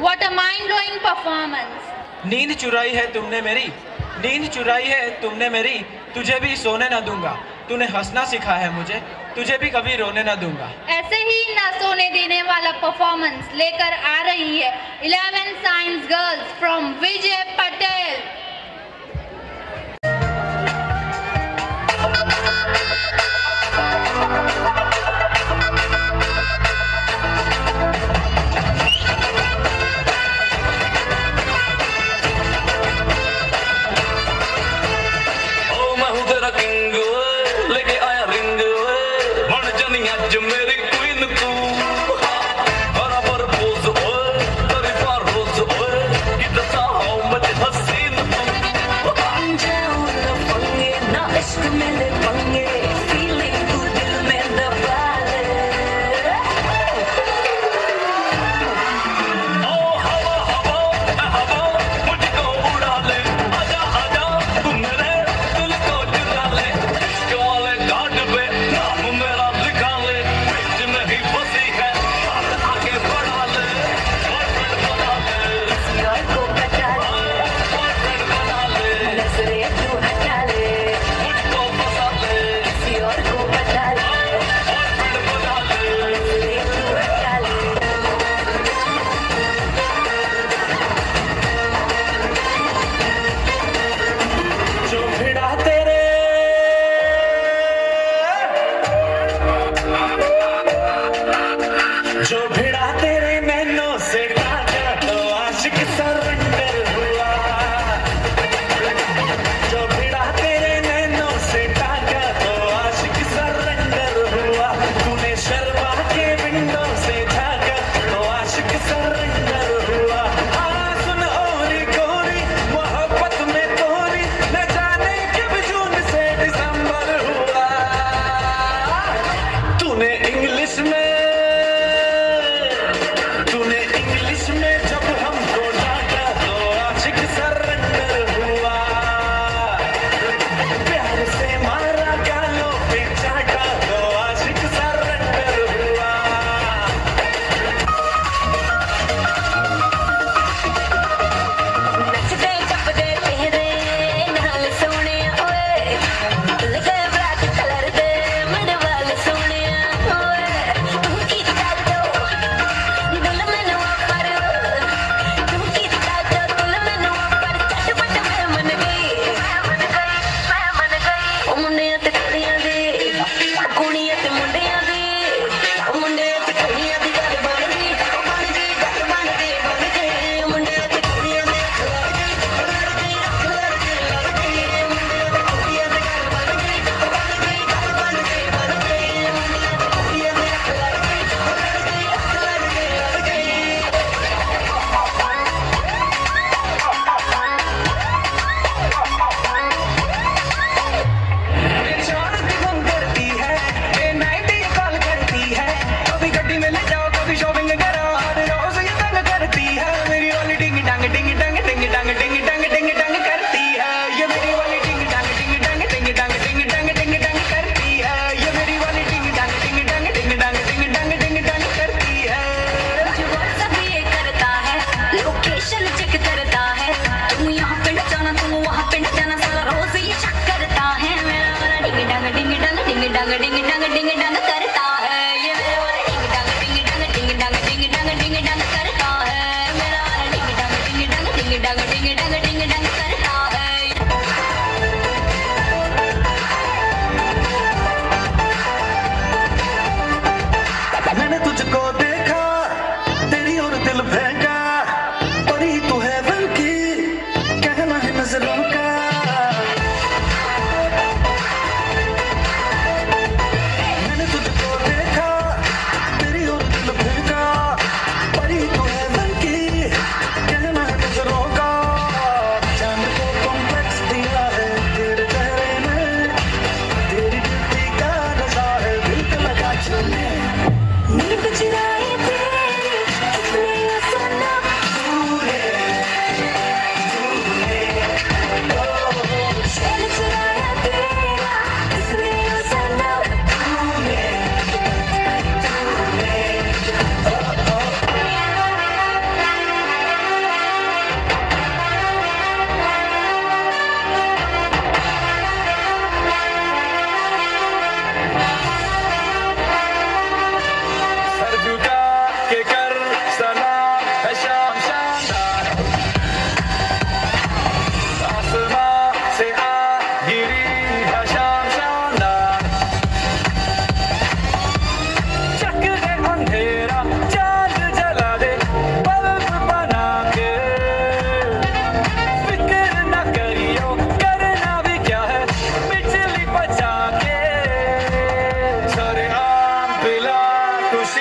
What a mind-blowing performance. नींद चुराई है तुमने मेरी। नींद चुराई है तुमने मेरी। तुझे भी सोने ना दूँगा। तूने हंसना सिखा है मुझे। तुझे भी कभी रोने ना दूँगा। ऐसे ही ना सोने देने वाला परफॉर्मेंस लेकर आ रही है 11 science girls from Vijay Patel तुझको touché